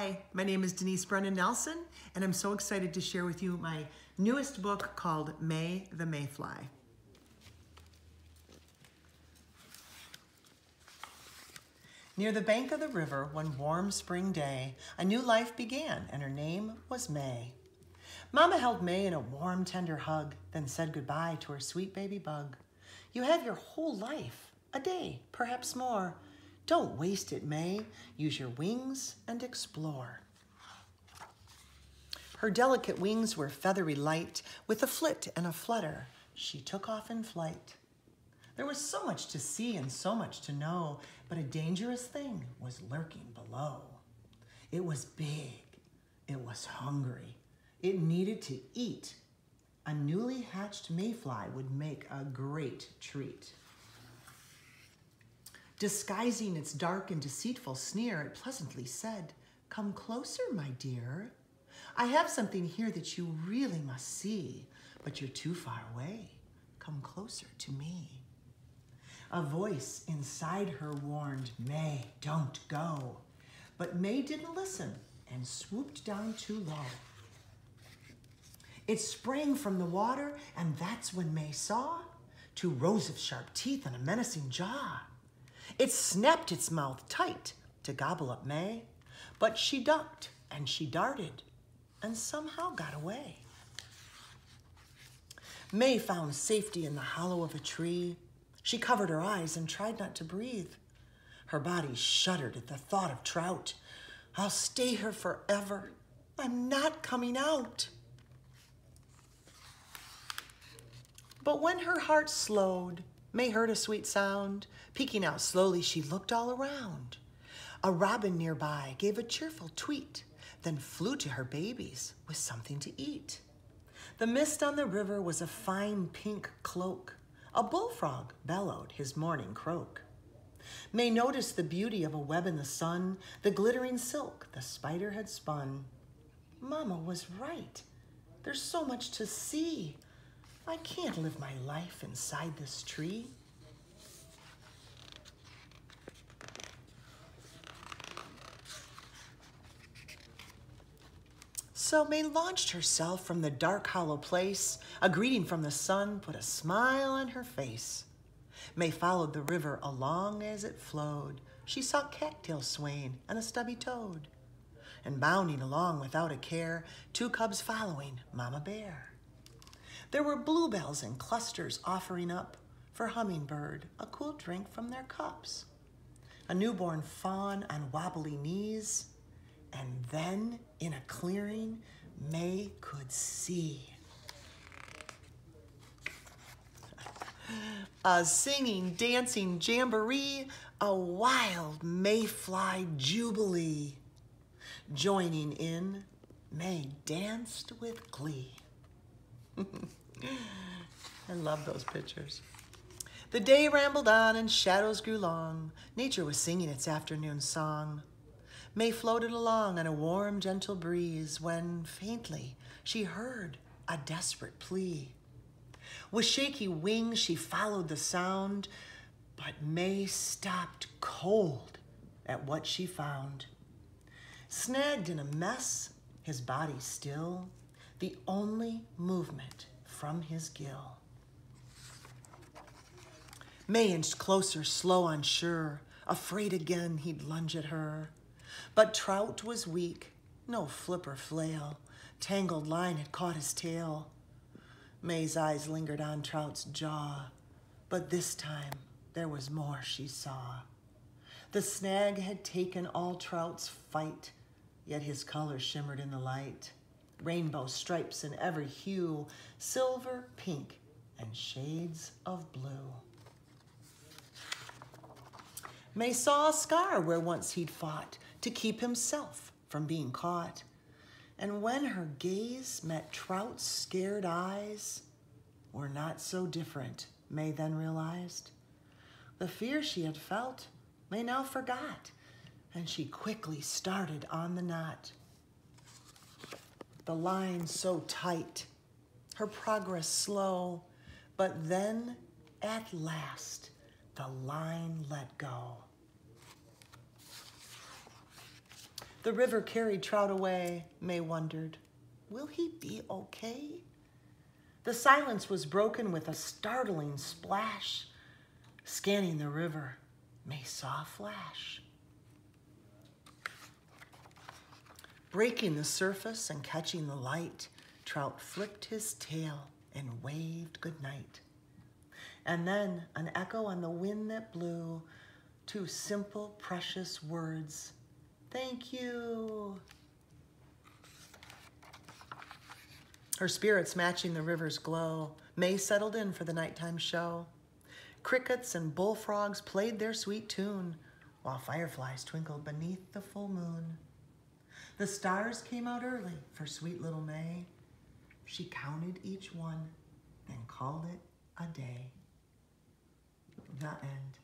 Hi, my name is Denise Brennan Nelson, and I'm so excited to share with you my newest book called Mae the Mayfly. Near the bank of the river, one warm spring day, a new life began, and her name was Mae. Mama held Mae in a warm, tender hug, then said goodbye to her sweet baby bug. You have your whole life, a day, perhaps more. Don't waste it, Mae. Use your wings and explore. Her delicate wings were feathery light, with a flit and a flutter, she took off in flight. There was so much to see and so much to know, but a dangerous thing was lurking below. It was big, it was hungry, it needed to eat. A newly hatched mayfly would make a great treat. Disguising its dark and deceitful sneer, it pleasantly said, Come closer, my dear. I have something here that you really must see, but you're too far away. Come closer to me. A voice inside her warned, Mae, don't go. But Mae didn't listen and swooped down too low. It sprang from the water, and that's when Mae saw two rows of sharp teeth and a menacing jaw. It snapped its mouth tight to gobble up Mae, but she ducked and she darted and somehow got away. Mae found safety in the hollow of a tree. She covered her eyes and tried not to breathe. Her body shuddered at the thought of trout. I'll stay here forever. I'm not coming out. But when her heart slowed, Mae heard a sweet sound. Peeking out slowly, she looked all around. A robin nearby gave a cheerful tweet, then flew to her babies with something to eat. The mist on the river was a fine pink cloak. A bullfrog bellowed his morning croak. Mae noticed the beauty of a web in the sun, the glittering silk the spider had spun. Mama was right. There's so much to see. I can't live my life inside this tree. So Mae launched herself from the dark hollow place. A greeting from the sun put a smile on her face. Mae followed the river along as it flowed. She saw cattails swaying and a stubby toad. And bounding along without a care, two cubs following Mama Bear. There were bluebells in clusters offering up for Hummingbird a cool drink from their cups. A newborn fawn on wobbly knees, and then in a clearing, Mae could see. A singing, dancing jamboree, a wild mayfly jubilee. Joining in, Mae danced with glee. I love those pictures. The day rambled on and shadows grew long. Nature was singing its afternoon song. Mae floated along on a warm, gentle breeze when, faintly, she heard a desperate plea. With shaky wings, she followed the sound, but Mae stopped cold at what she found. Snagged in a mess, his body still, the only movement from his gill. Mae inched closer, slow, unsure, afraid again he'd lunge at her. But Trout was weak, no flip or flail. Tangled line had caught his tail. Mae's eyes lingered on Trout's jaw, but this time there was more she saw. The snag had taken all Trout's fight, yet his color shimmered in the light rainbow stripes in every hue, silver, pink, and shades of blue. Mae saw a scar where once he'd fought to keep himself from being caught. And when her gaze met Trout's scared eyes, were not so different, Mae then realized. The fear she had felt, Mae now forgot, and she quickly started on the knot the line so tight, her progress slow, but then at last the line let go. The river carried trout away. Mae wondered, will he be okay? The silence was broken with a startling splash. Scanning the river, Mae saw a flash. Breaking the surface and catching the light, Trout flipped his tail and waved goodnight. And then an echo on the wind that blew, two simple, precious words, thank you. Her spirits matching the river's glow, Mae settled in for the nighttime show. Crickets and bullfrogs played their sweet tune, while fireflies twinkled beneath the full moon. The stars came out early for sweet little May. She counted each one, then called it a day. The end.